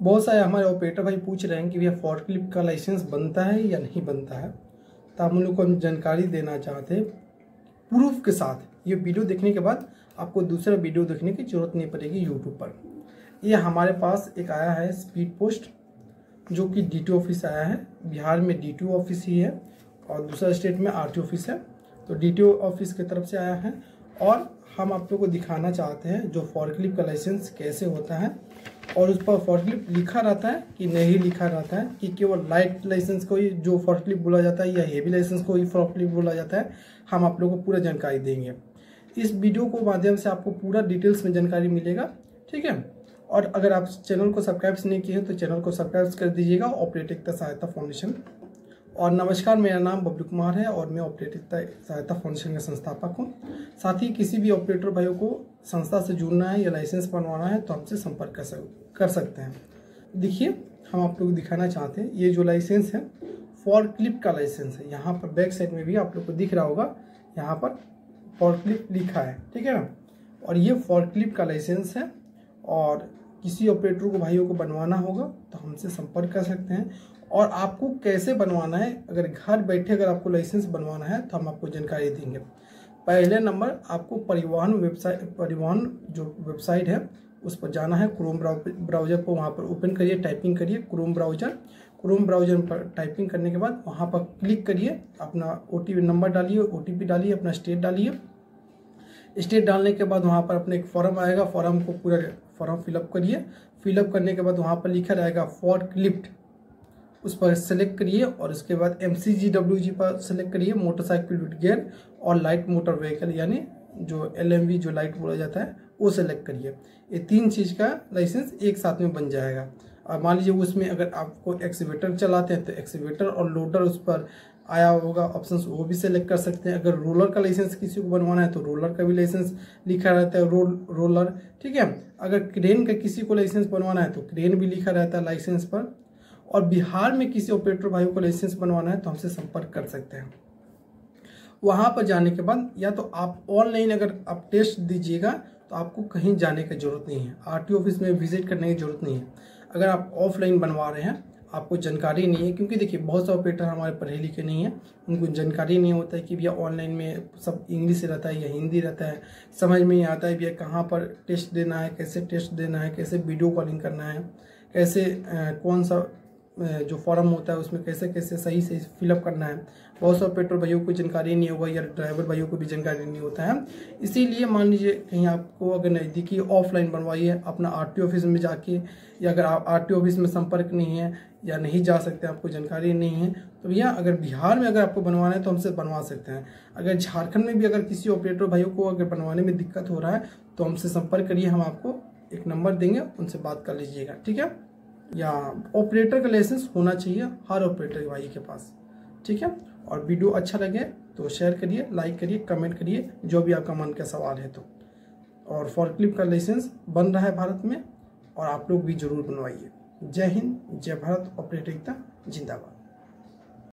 बहुत सारे हमारे ऑपरेटर भाई पूछ रहे हैं कि भैया फॉर क्लिप का लाइसेंस बनता है या नहीं बनता है। तो हम लोग को हम जानकारी देना चाहते हैं प्रूफ के साथ। ये वीडियो देखने के बाद आपको दूसरा वीडियो देखने की ज़रूरत नहीं पड़ेगी यूट्यूब पर। ये हमारे पास एक आया है स्पीड पोस्ट जो कि डी ऑफ़िस आया है। बिहार में डीटीओ ऑफ़िस ही है और दूसरा स्टेट में आरटीओ ऑफ़िस है। तो डीटीओ ऑफ़िस की तरफ़ से आया है और हम आप लोग को दिखाना चाहते हैं जो फॉरक्लिप का लाइसेंस कैसे होता है। और उस पर फॉर्टलिप लिखा रहता है कि नहीं लिखा रहता है, कि केवल लाइट लाइसेंस को ही जो फॉर्टलिप बोला जाता है या हेवी लाइसेंस को ही फॉर्टलिप बोला जाता है, हम आप लोगों को पूरा जानकारी देंगे। इस वीडियो को माध्यम से आपको पूरा डिटेल्स में जानकारी मिलेगा, ठीक है? और अगर आप चैनल को सब्सक्राइब नहीं किए हैं तो चैनल को सब्सक्राइब कर दीजिएगा ऑपरेटिकता सहायता फाउंडेशन और नमस्कार, मेरा नाम बबलू कुमार है और मैं ऑपरेटिकता सहायता फाउंडेशन का संस्थापक हूँ। साथ ही किसी भी ऑपरेटर भाइयों को संस्था से जुड़ना है या लाइसेंस बनवाना है तो हमसे संपर्क कर सक, कर सकते हैं। देखिए, हम आप लोग दिखाना चाहते हैं, ये जो लाइसेंस है फॉर क्लिप का लाइसेंस है। यहाँ पर बैक साइड में भी आप लोग को दिख रहा होगा, यहाँ पर फॉर क्लिप लिखा है, ठीक है ना? और ये फॉर क्लिप का लाइसेंस है और किसी ऑपरेटर को, भाइयों को बनवाना होगा तो हमसे संपर्क कर सकते हैं। और आपको कैसे बनवाना है, अगर घर बैठे अगर आपको लाइसेंस बनवाना है तो हम आपको जानकारी देंगे। पहले नंबर, आपको परिवहन वेबसाइट परिवहन जो वेबसाइट है, उस पर जाना है। क्रोम ब्राउज़र पर वहाँ पर ओपन करिए टाइपिंग करिए क्रोम ब्राउज़र क्रोम ब्राउज़र पर टाइपिंग करने के बाद वहाँ पर क्लिक करिए, अपना ओटीपी नंबर डालिए ओटीपी डालिए, अपना स्टेट डालिए। स्टेट डालने के बाद वहाँ पर अपने एक फॉर्म आएगा। फॉर्म को पूरा फॉर्म फिलअप करिए। फिलअप करने के बाद वहाँ पर लिखा रहेगा फॉर क्लिप्ट उस पर सेलेक्ट करिए और उसके बाद एम सी जी डब्ल्यू जी पर सेलेक्ट करिए। मोटरसाइकिल विद गियर और लाइट मोटर व्हीकल यानी जो एल एम वी जो लाइट बोला जाता है, वो सेलेक्ट करिए। ये तीन चीज़ का लाइसेंस एक साथ में बन जाएगा। और मान लीजिए उसमें अगर आपको एक्सीवेटर चलाते हैं तो एक्सीवेटर और लोडर उस पर आया होगा ऑप्शन वो भी सेलेक्ट कर सकते हैं। अगर रोलर का लाइसेंस किसी को बनवाना है तो रोलर का भी लाइसेंस लिखा रहता है रोल रोलर ठीक है? अगर क्रेन का किसी को लाइसेंस बनवाना है तो क्रेन भी लिखा रहता है लाइसेंस पर। और बिहार में किसी ऑपरेटर भाइयों को लाइसेंस बनवाना है तो हमसे संपर्क कर सकते हैं। वहाँ पर जाने के बाद, या तो आप ऑनलाइन अगर आप टेस्ट दीजिएगा तो आपको कहीं जाने की ज़रूरत नहीं है। आरटीओ ऑफ़िस में विज़िट करने की ज़रूरत नहीं है। अगर आप ऑफलाइन बनवा रहे हैं आपको जानकारी नहीं है, क्योंकि देखिए, बहुत से ऑपरेटर हमारे पढ़े लिखे नहीं है। उनको जानकारी नहीं होता है कि भैया ऑनलाइन में सब इंग्लिश रहता है या हिंदी रहता है। समझ में नहीं आता है भैया कहाँ पर टेस्ट देना है, कैसे टेस्ट देना है, कैसे वीडियो कॉलिंग करना है, कैसे कौन सा जो फॉर्म होता है उसमें कैसे कैसे सही से फिलअप करना है। बहुत से पेट्रोल भाइयों को जानकारी नहीं होगा या ड्राइवर भाइयों को भी जानकारी नहीं होता है। इसीलिए मान लीजिए कहीं आपको अगर नज़दीकी ऑफलाइन बनवाइए अपना आरटीओ ऑफ़िस में जाके, या अगर आप आरटीओ ऑफ़िस में संपर्क नहीं है या नहीं जा सकते, आपको जानकारी नहीं है तो भैया अगर बिहार में अगर आपको बनवाना है तो हमसे बनवा सकते हैं। अगर झारखंड में भी अगर किसी ऑपरेटर भाइयों को अगर बनवाने में दिक्कत हो रहा है तो हमसे संपर्क करिए, हम आपको एक नंबर देंगे, उनसे बात कर लीजिएगा, ठीक है? या ऑपरेटर का लाइसेंस होना चाहिए हर ऑपरेटर भाई के पास। ठीक है? और वीडियो अच्छा लगे तो शेयर करिए लाइक करिए कमेंट करिए, जो भी आपका मन का सवाल है तो। और फॉरक्लिप का लाइसेंस बन रहा है भारत में और आप लोग भी ज़रूर बनवाइए। जय हिंद, जय भारत ऑपरेटिंगता जिंदाबाद।